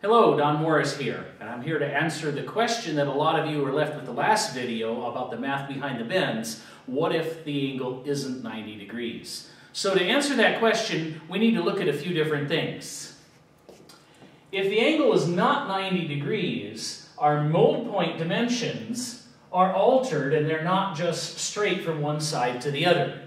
Hello, Don Morris here, and I'm here to answer the question that a lot of you were left with the last video about the math behind the bends. What if the angle isn't 90 degrees? So to answer that question, we need to look at a few different things. If the angle is not 90 degrees, our mold point dimensions are altered and they're not just straight from one side to the other.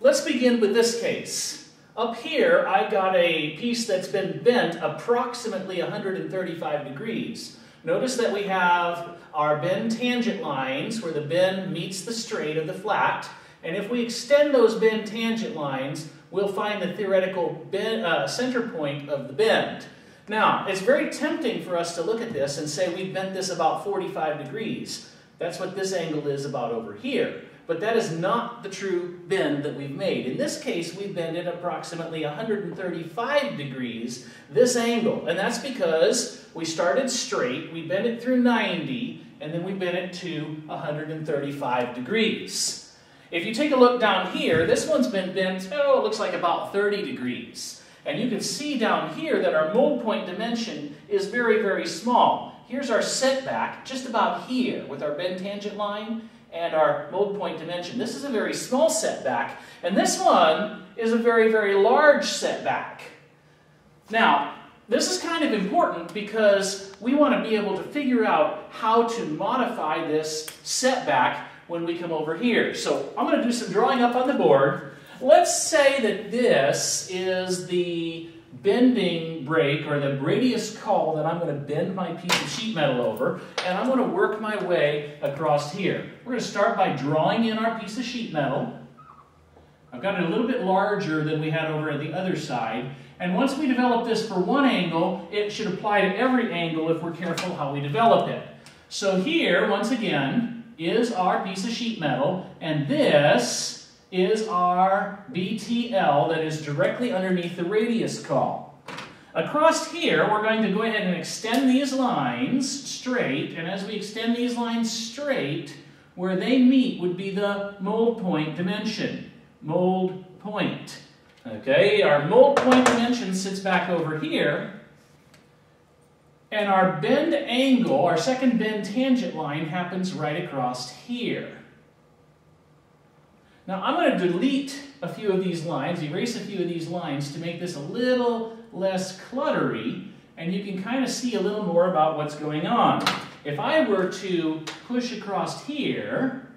Let's begin with this case. Up here, I've got a piece that's been bent approximately 135 degrees. Notice that we have our bend tangent lines where the bend meets the straight of the flat. And if we extend those bend tangent lines, we'll find the theoretical bend, uh, center point of the bend. Now, it's very tempting for us to look at this and say we bent this about 45 degrees. That's what this angle is about over here. But that is not the true bend that we've made. In this case, we bend it approximately 135 degrees, this angle. And that's because we started straight, we bent it through 90, and then we bent it to 135 degrees. If you take a look down here, this one's been bent, oh, it looks like about 30 degrees. And you can see down here that our mold point dimension is very, very small. Here's our setback, just about here, with our bend tangent line and our mold point dimension. This is a very small setback, and this one is a very, very large setback. Now, this is kind of important because we want to be able to figure out how to modify this setback when we come over here. So I'm going to do some drawing up on the board. Let's say that this is the bending brake or the radius caul that I'm going to bend my piece of sheet metal over and I'm going to work my way across here. We're going to start by drawing in our piece of sheet metal. I've got it a little bit larger than we had over at the other side and once we develop this for one angle it should apply to every angle if we're careful how we develop it. So here once again is our piece of sheet metal and this is our BTL that is directly underneath the radius caul. Across here, we're going to go ahead and extend these lines straight, and as we extend these lines straight, where they meet would be the mold point dimension. Mold point. Okay, our mold point dimension sits back over here, and our bend angle, our second bend tangent line, happens right across here. Now I'm going to delete a few of these lines, erase a few of these lines to make this a little less cluttery, and you can kind of see a little more about what's going on. If I were to push across here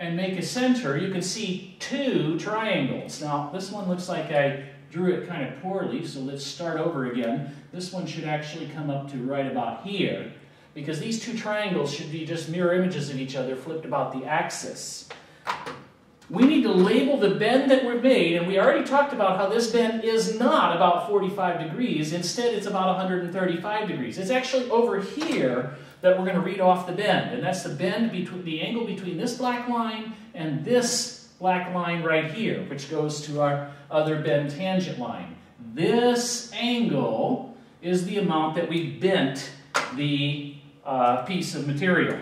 and make a center, you can see two triangles. Now this one looks like I drew it kind of poorly, so let's start over again. This one should actually come up to right about here, because these two triangles should be just mirror images of each other flipped about the axis. We need to label the bend that we made, and we already talked about how this bend is not about 45 degrees. Instead, it's about 135 degrees. It's actually over here that we're going to read off the bend, and that's the bend between the angle between this black line and this black line right here, which goes to our other bend tangent line. This angle is the amount that we bent the uh, piece of material.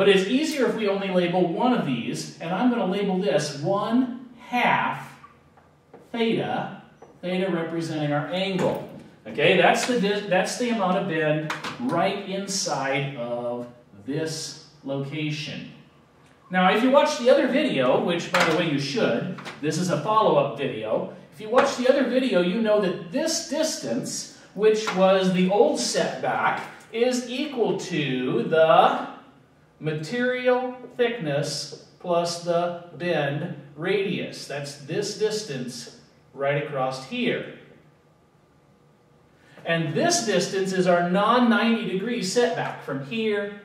But it's easier if we only label one of these, and I'm going to label this 1 half theta, theta representing our angle. Okay, that's the, that's the amount of bend right inside of this location. Now, if you watch the other video, which, by the way, you should, this is a follow-up video. If you watch the other video, you know that this distance, which was the old setback, is equal to the material thickness plus the bend radius. That's this distance right across here. And this distance is our non-90 degree setback from here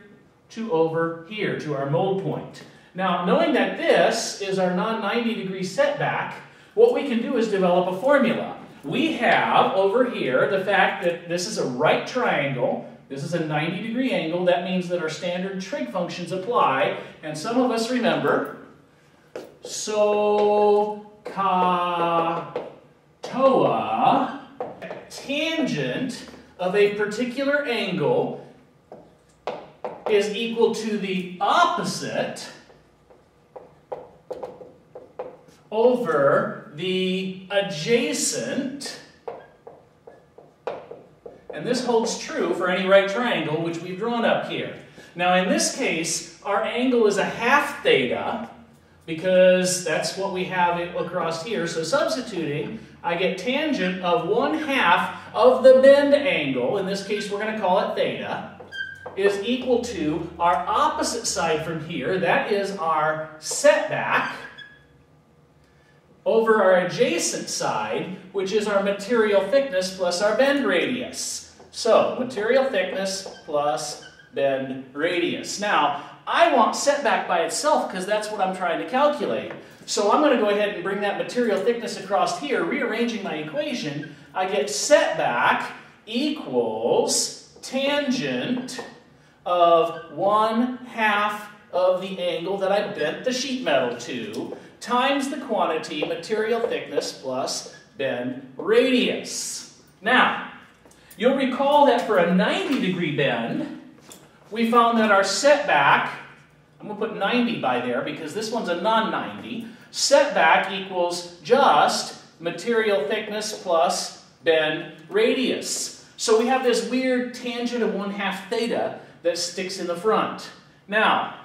to over here to our mold point. Now, knowing that this is our non-90 degree setback, what we can do is develop a formula. We have over here the fact that this is a right triangle this is a 90 degree angle. That means that our standard trig functions apply. And some of us remember, so, ka, toa, tangent of a particular angle is equal to the opposite over the adjacent And this holds true for any right triangle, which we've drawn up here. Now in this case, our angle is a half theta, because that's what we have across here. So substituting, I get tangent of 1 half of the bend angle, in this case we're going to call it theta, is equal to our opposite side from here, that is our setback, over our adjacent side, which is our material thickness plus our bend radius. So, material thickness plus bend radius. Now, I want setback by itself because that's what I'm trying to calculate. So I'm going to go ahead and bring that material thickness across here, rearranging my equation. I get setback equals tangent of 1 half of the angle that I bent the sheet metal to times the quantity material thickness plus bend radius. Now, you'll recall that for a 90 degree bend, we found that our setback, I'm going to put 90 by there because this one's a non-90, setback equals just material thickness plus bend radius. So we have this weird tangent of 1 half theta that sticks in the front. Now,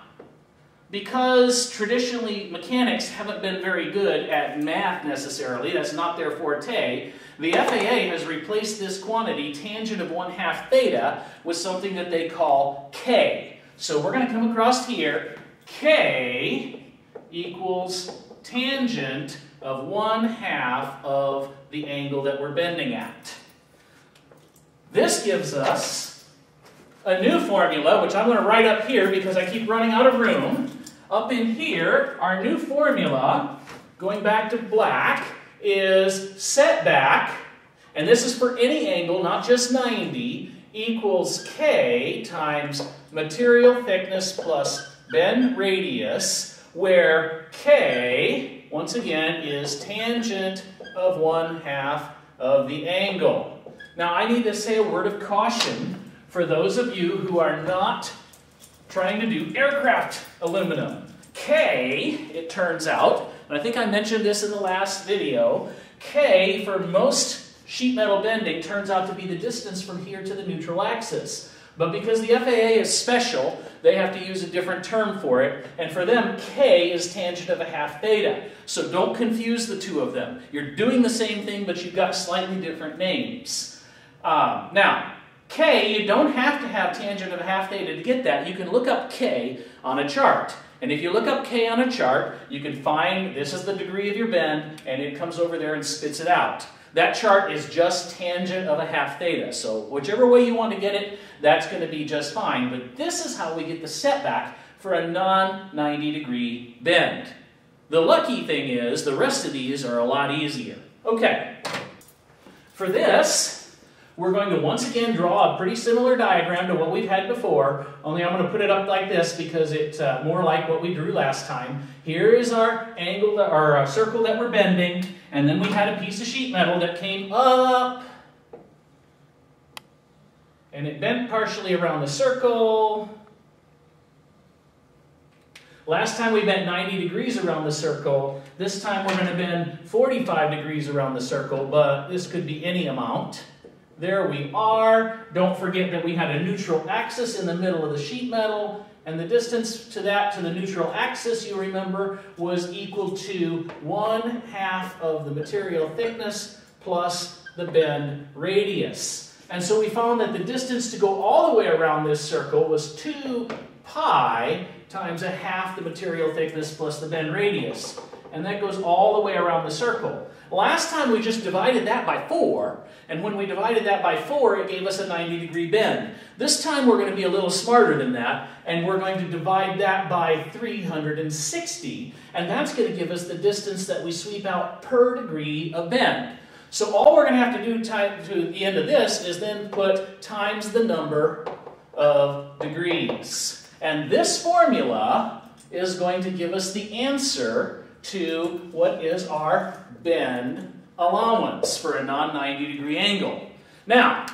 because traditionally mechanics haven't been very good at math necessarily, that's not their forte, the FAA has replaced this quantity, tangent of 1 half theta, with something that they call k. So we're going to come across here, k equals tangent of 1 half of the angle that we're bending at. This gives us a new formula, which I'm going to write up here because I keep running out of room. Up in here, our new formula, going back to black, is setback, and this is for any angle, not just 90, equals k times material thickness plus bend radius, where k, once again, is tangent of 1 half of the angle. Now, I need to say a word of caution for those of you who are not trying to do aircraft aluminum. K, it turns out, and I think I mentioned this in the last video, K for most sheet metal bending turns out to be the distance from here to the neutral axis. But because the FAA is special, they have to use a different term for it. And for them, K is tangent of a half theta. So don't confuse the two of them. You're doing the same thing, but you've got slightly different names. Um, now, K, you don't have to have tangent of half theta to get that. You can look up K on a chart. And if you look up K on a chart, you can find this is the degree of your bend, and it comes over there and spits it out. That chart is just tangent of a half theta. So whichever way you want to get it, that's going to be just fine. But this is how we get the setback for a non-90 degree bend. The lucky thing is the rest of these are a lot easier. Okay, for this, we're going to once again draw a pretty similar diagram to what we've had before, only I'm going to put it up like this because it's uh, more like what we drew last time. Here is our angle, that, our uh, circle that we're bending, and then we had a piece of sheet metal that came up, and it bent partially around the circle. Last time we bent 90 degrees around the circle. This time we're going to bend 45 degrees around the circle, but this could be any amount. There we are. Don't forget that we had a neutral axis in the middle of the sheet metal, and the distance to that, to the neutral axis, you remember, was equal to 1 half of the material thickness plus the bend radius. And so we found that the distance to go all the way around this circle was 2 pi times a half the material thickness plus the bend radius. And that goes all the way around the circle. Last time we just divided that by 4, and when we divided that by 4, it gave us a 90 degree bend. This time we're going to be a little smarter than that, and we're going to divide that by 360, and that's going to give us the distance that we sweep out per degree of bend. So all we're going to have to do to the end of this is then put times the number of degrees. And this formula is going to give us the answer to what is our bend allowance for a non-90 degree angle. Now,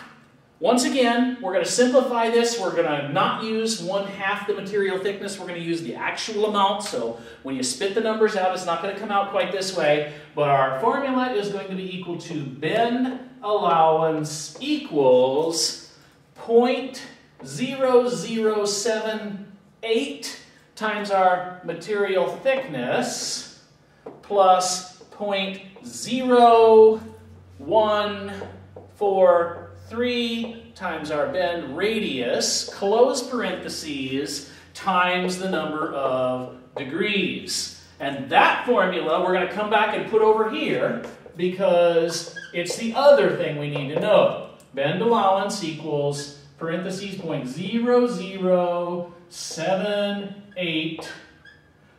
Once again, we're going to simplify this. We're going to not use one half the material thickness. We're going to use the actual amount. So when you spit the numbers out, it's not going to come out quite this way. But our formula is going to be equal to bend allowance equals 0.0078 times our material thickness plus 0.0143 times our bend radius, close parentheses, times the number of degrees. And that formula we're going to come back and put over here because it's the other thing we need to know. Bend allowance equals parentheses point zero zero seven eight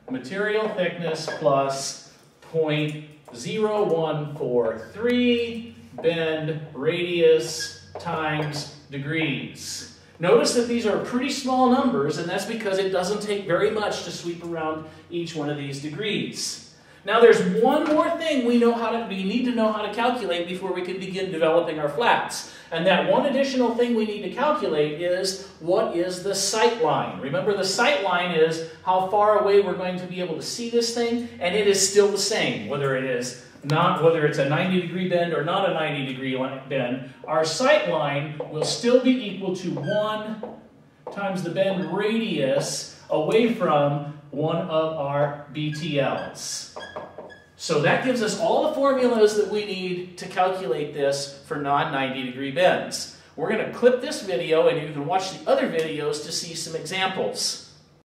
material thickness plus point zero one four three bend radius times degrees. Notice that these are pretty small numbers, and that's because it doesn't take very much to sweep around each one of these degrees. Now there's one more thing we know how to we need to know how to calculate before we can begin developing our flats. And that one additional thing we need to calculate is what is the sight line? Remember the sight line is how far away we're going to be able to see this thing, and it is still the same, whether it is not whether it's a 90 degree bend or not a 90 degree bend, our sight line will still be equal to 1 times the bend radius away from one of our BTLs. So that gives us all the formulas that we need to calculate this for non-90 degree bends. We're going to clip this video and you can watch the other videos to see some examples.